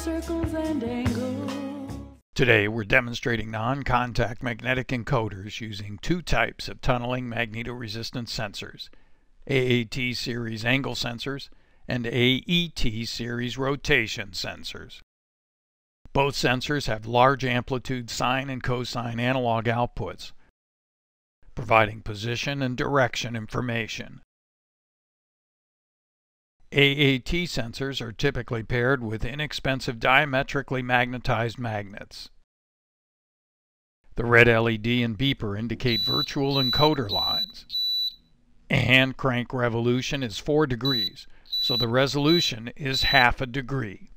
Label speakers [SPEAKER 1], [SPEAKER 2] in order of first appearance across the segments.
[SPEAKER 1] circles and angles.
[SPEAKER 2] Today we're demonstrating non-contact magnetic encoders using two types of tunneling magnetoresistance sensors, AAT series angle sensors and AET series rotation sensors. Both sensors have large amplitude sine and cosine analog outputs, providing position and direction information. AAT sensors are typically paired with inexpensive diametrically magnetized magnets. The red LED and beeper indicate virtual encoder lines. A hand crank revolution is 4 degrees, so the resolution is half a degree.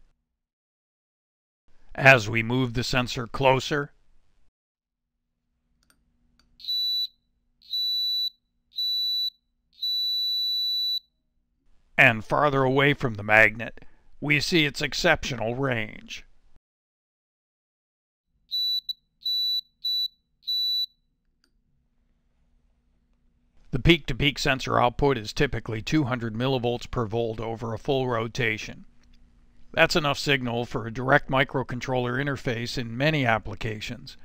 [SPEAKER 2] As we move the sensor closer, and farther away from the magnet, we see its exceptional range. The peak-to-peak -peak sensor output is typically 200 millivolts per volt over a full rotation. That's enough signal for a direct microcontroller interface in many applications.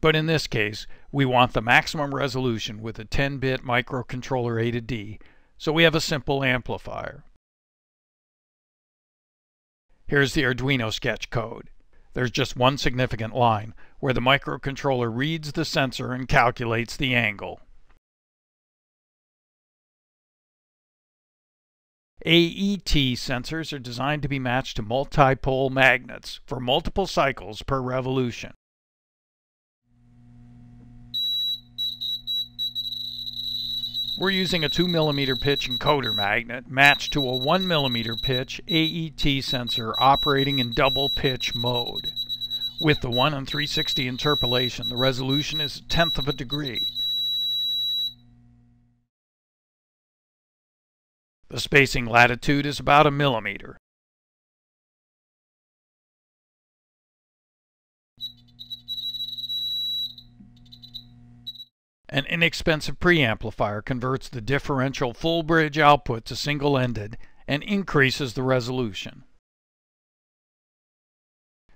[SPEAKER 2] But in this case, we want the maximum resolution with a 10-bit microcontroller A to D so we have a simple amplifier. Here's the Arduino sketch code. There's just one significant line where the microcontroller reads the sensor and calculates the angle. AET sensors are designed to be matched to multi-pole magnets for multiple cycles per revolution. We're using a 2mm pitch encoder magnet matched to a 1mm pitch AET sensor operating in double pitch mode. With the 1 and 360 interpolation, the resolution is a tenth of a degree. The spacing latitude is about a millimeter. An inexpensive preamplifier converts the differential full bridge output to single-ended and increases the resolution.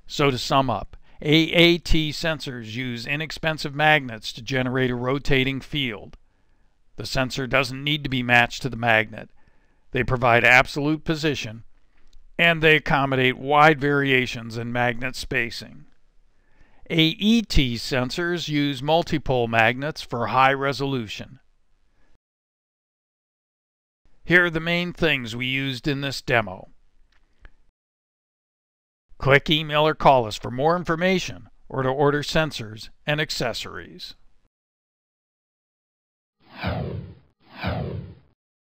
[SPEAKER 2] So to sum up, AAT sensors use inexpensive magnets to generate a rotating field. The sensor doesn't need to be matched to the magnet. They provide absolute position, and they accommodate wide variations in magnet spacing. AET sensors use multipole magnets for high resolution. Here are the main things we used in this demo. Click email or call us for more information or to order sensors and accessories.